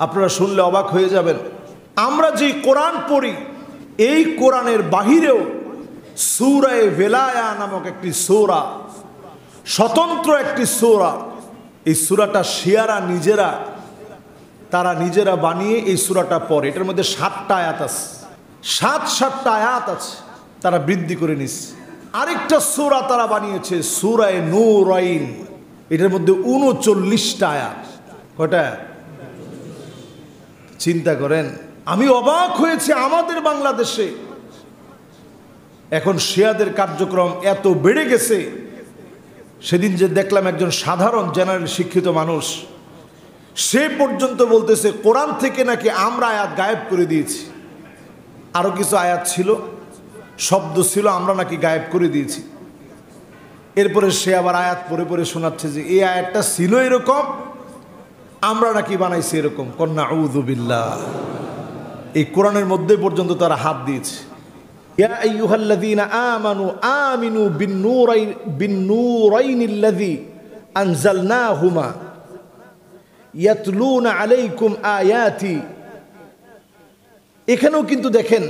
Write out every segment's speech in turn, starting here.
আপনারা শুনলে অবাক হয়ে যাবেন। আমরা যেই কোরআন পড়ি, এই কোরআনের বাহিরেও সুরায় ভেলায়া নামক একটি সৌরা, স্বতন্ত্র একটি সৌরা, এই সুরাটা শিয়ারা নিজেরা, তারা নিজেরা বানিয়ে এই সুরাটা পড়ে। এটার মধ্যে সাতটা আয়াত আছে। সাত সাতটা আয়াত আছে, তারা বৃদ্ধি করে নিচ্ছে। আরেকটা সুরা তারা বানিয়েছে সুরায় নূরাইন। এটার মধ্যে উনচল্লিশটা আয়াত। কটা চিন্তা করেন, আমি অবাক হয়েছে আমাদের বাংলাদেশে। এখন শিয়াদের কার্যক্রম এত বেড়ে গেছে। সেদিন যে দেখলাম একজন সাধারণ জেনারেল শিক্ষিত মানুষ, সে পর্যন্ত বলতেছে, কোরআন থেকে নাকি আমরা আয়াত গায়েব করে দিয়েছি। আরও কিছু আয়াত ছিল, শব্দ ছিল, আমরা নাকি গায়েব করে দিয়েছি। এরপরে সে আবার আয়াত পরে পরে শোনাচ্ছে যে, এই আয়াতটা ছিল এরকম আমরা নাকি বানাইছি এরকম। কন্যা উদুবিল্লা এই কোরআনের মধ্যে পর্যন্ত তারা হাত দিয়েছে। আলাইকুম আয়াতি। এখানেও কিন্তু দেখেন,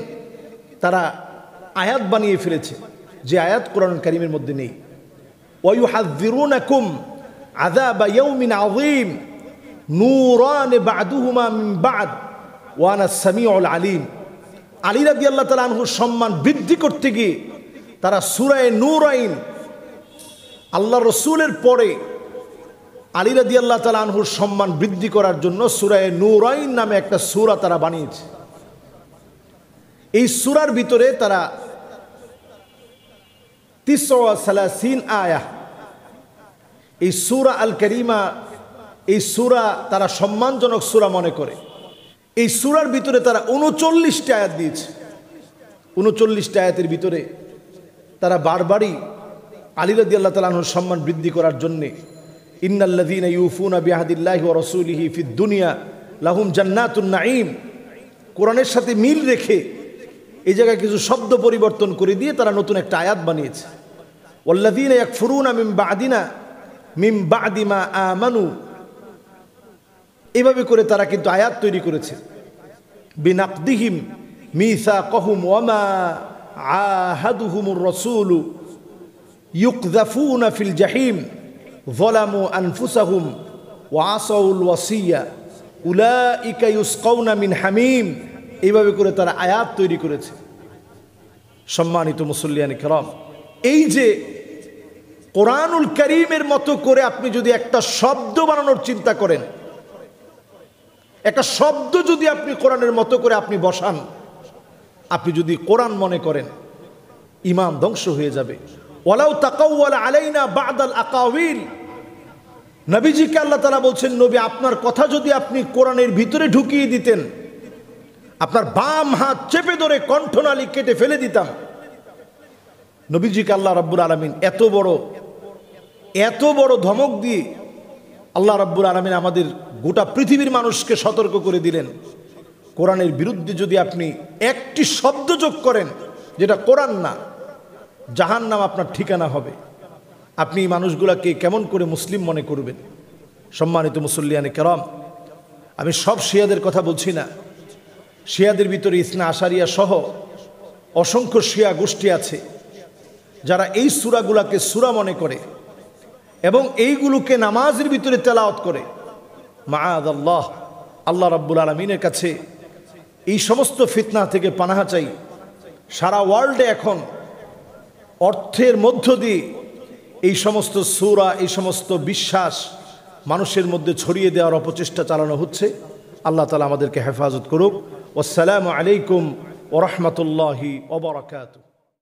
তারা আয়াত বানিয়ে ফেলেছে, যে আয়াত কোরআন কারিমের মধ্যে নেই। ইয়াউমিন আযীম। নূরান বা'দুহুমা বা'দ, ওয়া আনা সামিউল আলিম। আলী রাদিয়াল্লাহু তাআলা আনহুর সম্মান বৃদ্ধি করতে গিয়ে তারা সূরায়ে নূরাইন আল্লাহ রসুলের পরে আলী রাদি আল্লাহ তালা আনহুর সম্মান বৃদ্ধি করার জন্য সুরায় নূরাইন নামে একটা সুরা তারা বানিয়েছে। এই সুরার ভিতরে তারা তিসালাসিন আয়া এই সুরা আল করিমা এই সুরা তারা সম্মানজনক সুরা মনে করে। এই সুরার ভিতরে তারা উনচল্লিশটা আয়াত দিয়েছে। উনচল্লিশটা আয়াতের ভিতরে তারা বারবারই আলিরাদি আল্লাহ তালাহুর সম্মান বৃদ্ধি করার জন্যে ইন্নাল্লাদিন ইউফুনা বিহাদিল্লাহি ও রসুলিহি ফি দুনিয়া লাহুম জান্নাতুন নাঈম। কোরআনের সাথে মিল রেখে এই জায়গায় কিছু শব্দ পরিবর্তন করে দিয়ে তারা নতুন একটা আয়াত বানিয়েছে। ওল্লাদিন এক ফুরুনা মিম বাদিনা মিম বাদিমা আমানু এভাবে করে তারা কিন্তু আয়াত তৈরি করেছে। বিনাকদিহিম মিসা কহুম ওয়ামা আহাদুহুমুর রসুল ইউকদাফুনা ফিল জাহিম ভলামু আনফুসাহুম ওয়াসাউল ওয়াসিয়া উলা ইকা ইউসকৌনা মিন হামিম। এইভাবে করে তারা আয়াত তৈরি করেছে। সম্মানিত মুসল্লিয়ানি কেরম, এই যে কোরআনুল করিমের মতো করে আপনি যদি একটা শব্দ বানানোর চিন্তা করেন একটা শব্দ যদি আপনি কোরআনের মতো করে আপনি বসান, আপনি যদি কোরআন মনে করেন ইমান ধ্বংস হয়ে যাবে। ওলাউ তাকাউয়াল আলাইনা বাদাল আকাউইল নবীজিকে আল্লাহ তালা বলছেন, নবী, আপনার কথা যদি আপনি কোরআনের ভিতরে ঢুকিয়ে দিতেন, আপনার বাম হাত চেপে ধরে কণ্ঠনালী কেটে ফেলে দিতাম। নবীজিকে আল্লাহ রাব্বুল আলমিন এত বড় এত বড় ধমক দিয়ে আল্লাহ রাব্বুল আলমিন আমাদের গোটা পৃথিবীর মানুষকে সতর্ক করে দিলেন। কোরআনের বিরুদ্ধে যদি আপনি একটি শব্দ যোগ করেন, যেটা কোরআন না জাহান নাম আপনার ঠিকানা হবে। আপনি এই মানুষগুলাকে কেমন করে মুসলিম মনে করবেন? সম্মানিত মুসল্লিয়ানে কেরম, আমি সব শিয়াদের কথা বলছি না। শিয়াদের ভিতরে ইসনা আশারিয়া সহ অসংখ্য শিয়া গোষ্ঠী আছে, যারা এই সুরাগুলাকে সুরা মনে করে এবং এইগুলোকে নামাজের ভিতরে তেলাওয়াত করে। মাআদ আল্লাহ আল্লাহ রাব্বুল আলমিনের কাছে এই সমস্ত ফিতনা থেকে পানাহা চাই। সারা ওয়ার্ল্ডে এখন অর্থের মধ্য দিয়ে এই সমস্ত সুরা, এই সমস্ত বিশ্বাস মানুষের মধ্যে ছড়িয়ে দেওয়ার অপচেষ্টা চালানো হচ্ছে। আল্লাহ তালা আমাদেরকে হেফাজত করুক। আসসালামু আলাইকুম ওরহমতুল্লাহি ওবরাকাতু